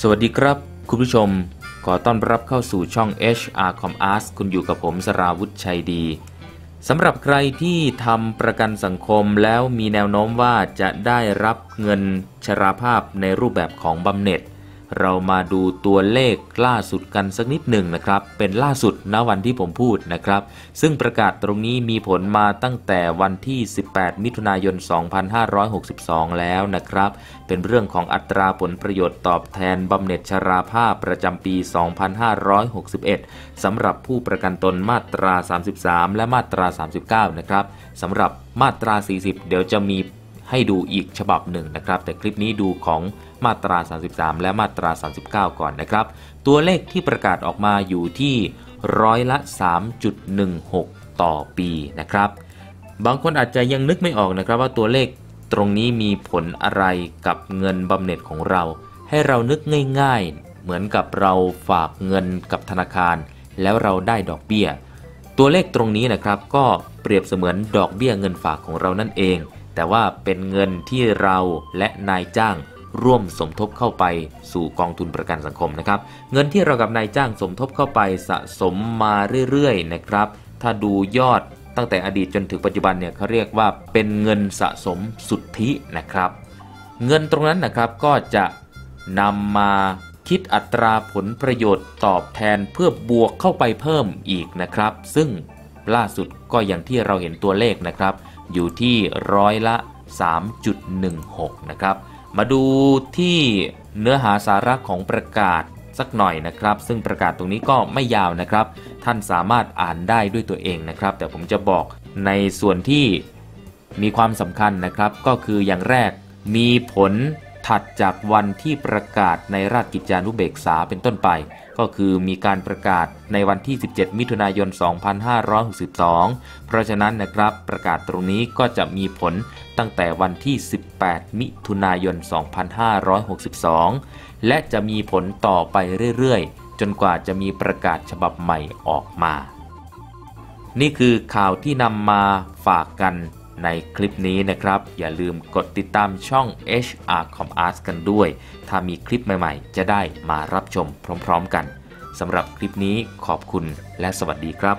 สวัสดีครับ คุณผู้ชม ขอต้อนรับเข้าสู่ช่อง HR Com ask คุณอยู่กับผมสราวุธชัยดีสำหรับใครที่ทำประกันสังคมแล้วมีแนวโน้มว่าจะได้รับเงินชราภาพในรูปแบบของบำเหน็จ เรามาดูตัวเลขล่าสุดกันสักนิดหนึ่งนะครับ เป็นล่าสุดณวันที่ผมพูดนะครับ ซึ่งประกาศตรงนี้มีผลมาตั้งแต่วันที่ 18 มิถุนายน 2562 แล้วนะครับ เป็นเรื่องของอัตราผลประโยชน์ตอบแทนบำเหน็จชราภาพประจำปี 2561 สำหรับผู้ประกันตนมาตรา 33 และมาตรา 39 นะครับสำหรับมาตรา 40 เดี๋ยวจะมี ให้ดูอีกฉบับหนึ่งนะครับ แต่คลิปนี้ดูของมาตรา 33 และมาตรา 39 ก่อนนะครับ ตัวเลขที่ประกาศออกมาอยู่ที่ร้อยละ 3.16 ต่อปีนะครับ บางคนอาจจะยังนึกไม่ออกนะครับว่าตัวเลขตรงนี้มีผลอะไรกับเงินบำเหน็จของเรา ให้เรานึกง่ายๆ เหมือนกับเราฝากเงินกับธนาคาร แล้วเราได้ดอกเบี้ย ตัวเลขตรงนี้นะครับก็เปรียบเสมือนดอกเบี้ยเงินฝากของเรานั่นเอง แต่ว่าเป็นเงินที่เราและนายจ้างร่วมสมทบเข้าไปสู่กองทุนประกันสังคมนะครับ เงินที่เรากับนายจ้างสมทบเข้าไปสะสมมาเรื่อยๆนะครับ ถ้าดูยอดตั้งแต่อดีตจนถึงปัจจุบันเนี่ยเขาเรียกว่าเป็นเงินสะสมสุทธินะครับ เงินตรงนั้นนะครับก็จะนำมาคิดอัตราผลประโยชน์ตอบแทนเพื่อบวกเข้าไปเพิ่มอีกนะครับ ซึ่งล่าสุดก็อย่างที่เราเห็นตัวเลขนะครับ อยู่ที่ร้อยละ 3.16 นะครับ มาดูที่เนื้อหาสาระของประกาศสักหน่อยนะครับ ซึ่งประกาศตรงนี้ก็ไม่ยาวนะครับ ท่านสามารถอ่านได้ด้วยตัวเองนะครับ แต่ผมจะบอกในส่วนที่มีความสำคัญนะครับ ก็คืออย่างแรกมีผล ถัดจากวันที่ประกาศในราชกิจจานุเบกษาเป็นต้นไป ก็คือมีการประกาศในวันที่ 17 มิถุนายน 2562 เพราะฉะนั้นนะครับประกาศตรงนี้ก็จะมีผลตั้งแต่วันที่ 18 มิถุนายน 2562 และจะมีผลต่อไปเรื่อยๆ จนกว่าจะมีประกาศฉบับใหม่ออกมา นี่คือข่าวที่นำมาฝากกัน ในคลิปนี้นะครับ อย่าลืมกดติดตามช่อง HR Com Art กันด้วย ถ้ามีคลิปใหม่ๆ จะได้มารับชมพร้อมๆกันสำหรับคลิปนี้ขอบคุณและสวัสดีครับ